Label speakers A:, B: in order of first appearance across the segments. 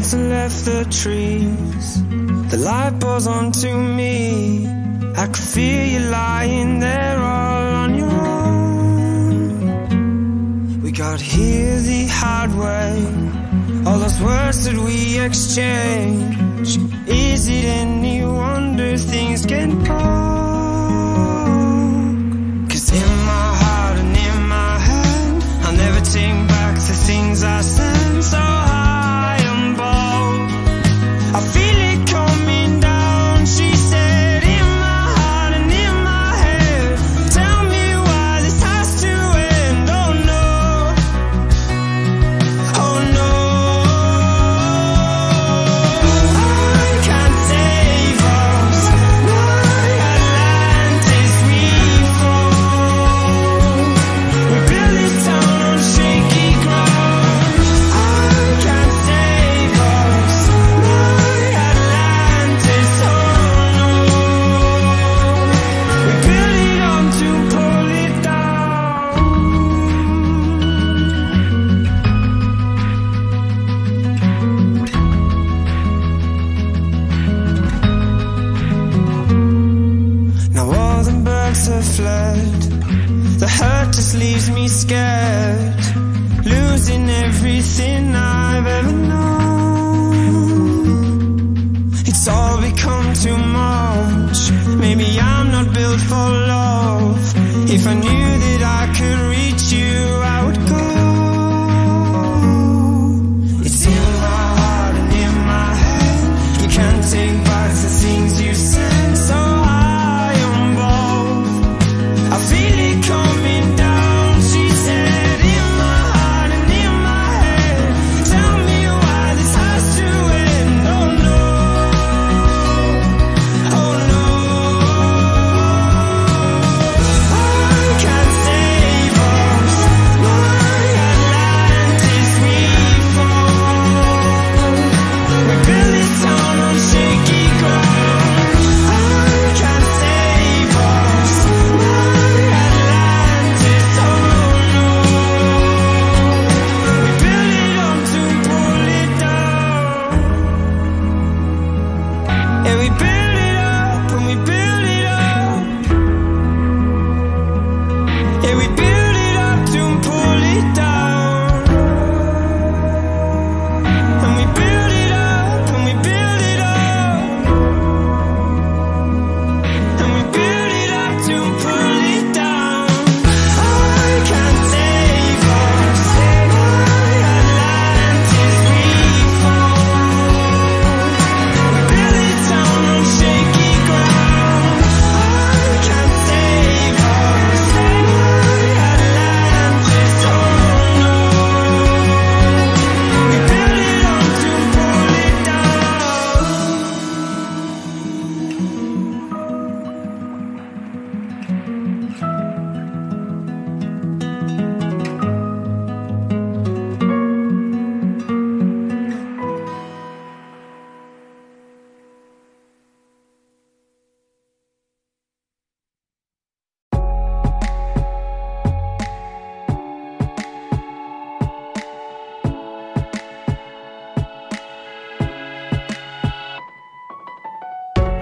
A: clouds and left the trees The light pours onto me. I could feel you lying there all on your own. We got here the hard way. All those words that we exchanged. flood The hurt just leaves me scared. Losing everything I've ever known. It's all become too much. Maybe I'm not built for love. If I knew that I could reach you I would go. It's in my heart and in my head. You can't take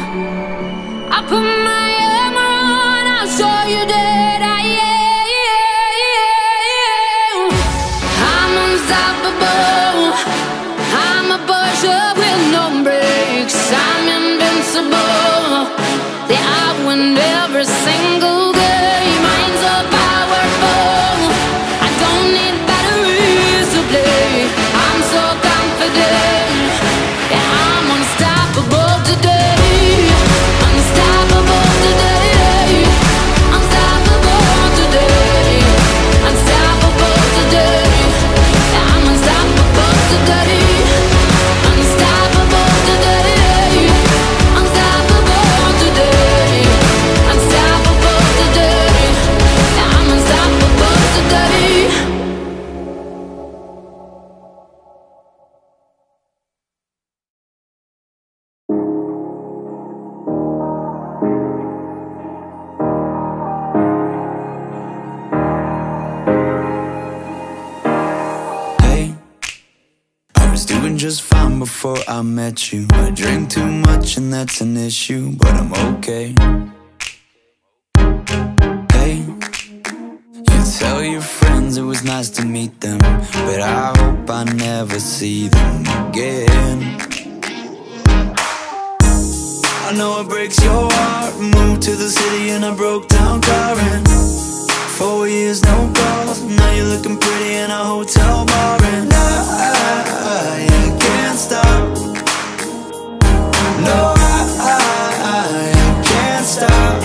B: I put my arm around, I'll show you that I am. I'm unstoppable. I'm a with no brakes. I'm invincible. Yeah, I win every single
C: before I met you. I drink too much and that's an issue, but I'm okay. Hey, you tell your friends it was nice to meet them, but I hope I never see them again. I know it breaks your heart. Moved to the city in a broke down car and Four years, no calls. Now you're looking pretty in a hotel bar, and I, I, can't stop. No, I, I, I can't stop.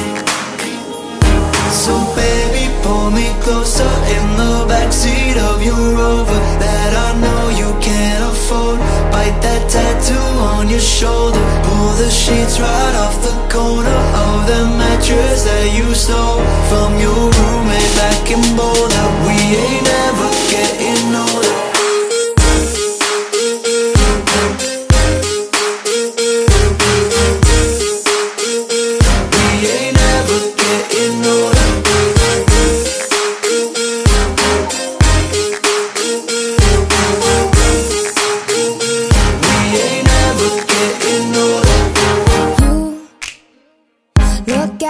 C: So baby, pull me closer in the backseat of your Rover that I know you can't afford. Bite that tattoo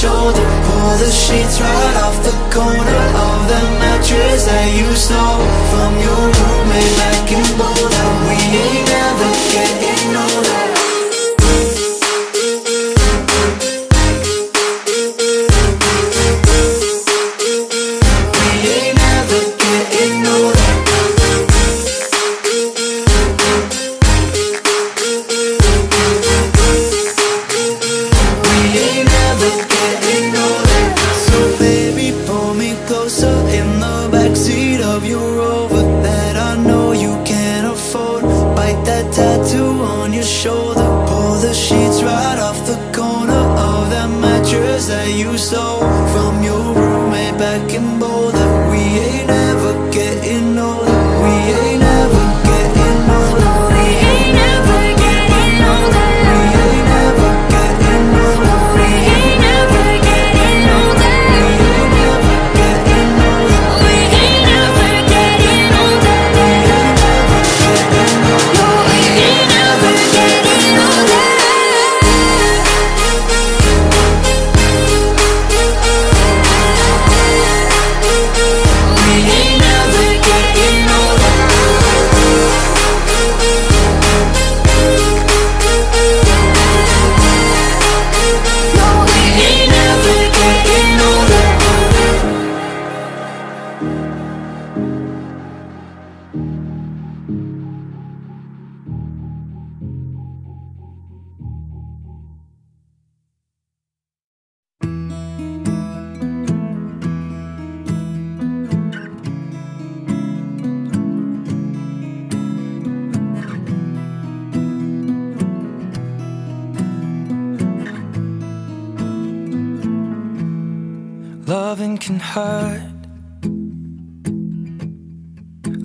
C: Shoulder. Pull the sheets right off the corner of the mattress that you stole from your roommate back in Boulder.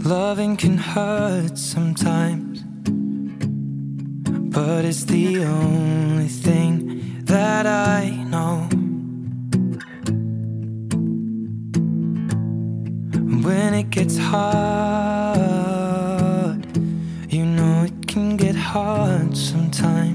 D: Loving can hurt sometimes, but it's the only thing that I know. When it gets hard, you know it can get hard sometimes.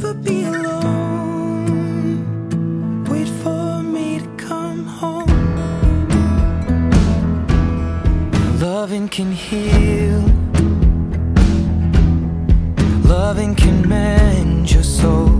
D: never be alone. Wait for me to come home. Loving can heal. Loving can mend your soul.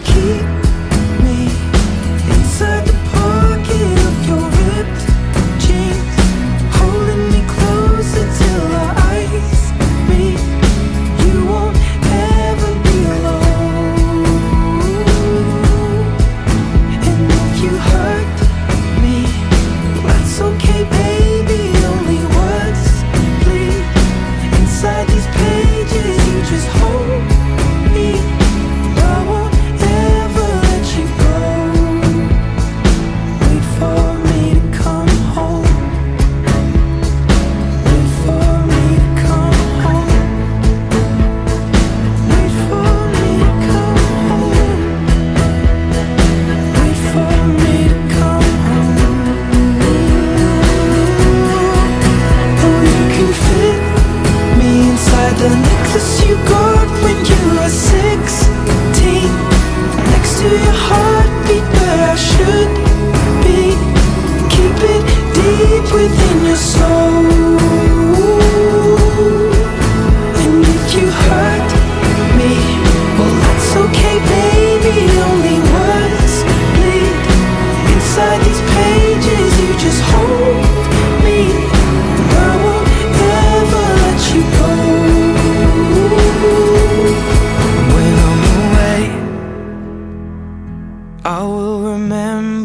D: keep